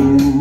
you.